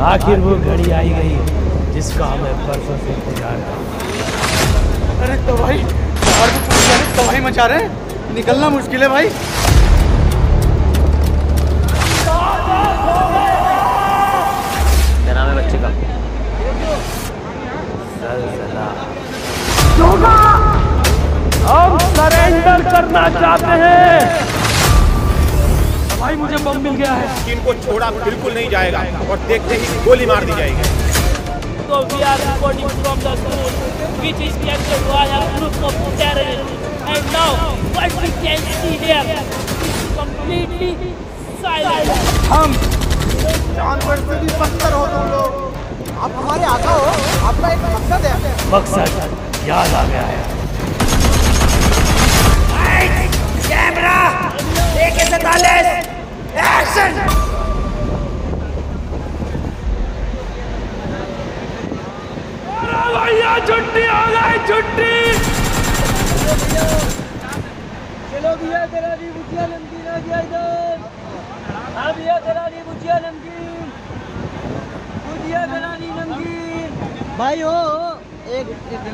आखिर वो घड़ी आई गई जिसका हमें बरसों से इंतज़ार था। अरे तो भाई बाहर तो तबाही मचा रहे हैं। निकलना मुश्किल है भाई। क्या नाम है बच्चे का। जलजला हम सरेंडर करना चाहते हैं। भाई मुझे बम मिल गया है। टीम को छोड़ा बिल्कुल नहीं जाएगा और देखते ही गोली मार दी जाएगी। तो we are reporting from the school which is can to go I am group of terrorist and now what we can see here completely silent हम जान से भी पत्थर हो तुम लोग आप हमारे आका हो आपका एक मकसद है। मकसद याद आ गया है। भैया छुट्टी हो गई छुट्टी चलो भैया तेरा भी भुजिया नमकीन आ गया इधर। हाँ भैया तेरा भी भुजिया नमकीन भुजिया तेरा भी नमकीन भाई हो एक एक